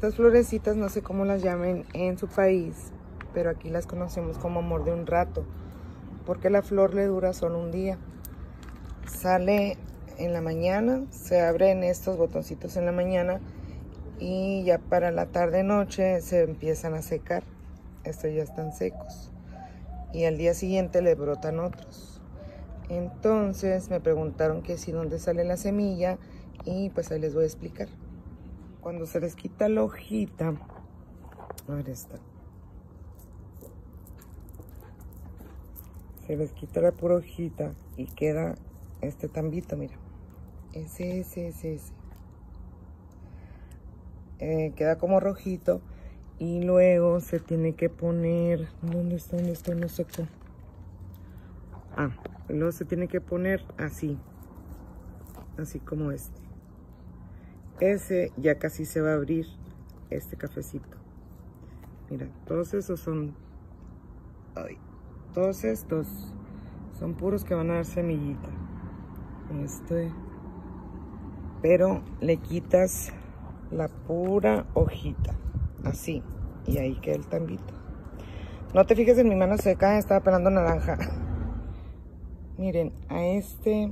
Estas florecitas no sé cómo las llamen en su país, pero aquí las conocemos como amor de un rato, porque la flor le dura solo un día. Sale en la mañana, se abren estos botoncitos en la mañana y ya para la tarde noche se empiezan a secar. Estos ya están secos y al día siguiente le brotan otros. Entonces me preguntaron que si dónde sale la semilla y pues ahí les voy a explicar. Cuando se les quita la hojita, a ver esta. Se les quita la pura hojita y queda este tambito, mira. Ese, ese, ese, ese. Eh, queda como rojito y luego se tiene que poner ¿dónde está? ¿dónde está? no sé cómo ah, luego se tiene que poner así así como este ese ya casi se va a abrir este cafecito. Mira todos esos son ay, todos estos son puros que van a dar semillita. Este pero le quitas la pura hojita así y ahí queda el tambito. No te fijes en mi mano seca estaba pelando naranja. Miren a este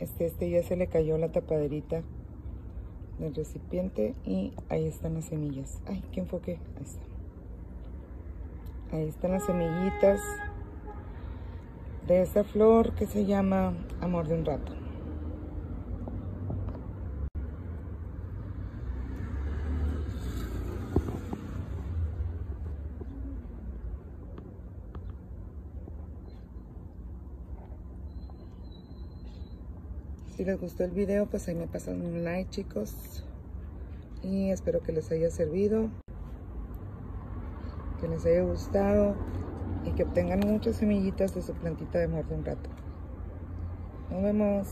este este ya se le cayó la tapaderita del recipiente y ahí están las semillas. Ay qué enfoque. Ahí está. Ahí están las semillitas de esta flor que se llama amor de un rato Si les gustó el video, pues ahí me pasan un like, chicos. Y espero que les haya servido. Que les haya gustado. Y que obtengan muchas semillitas de su plantita de amor de un rato. Nos vemos.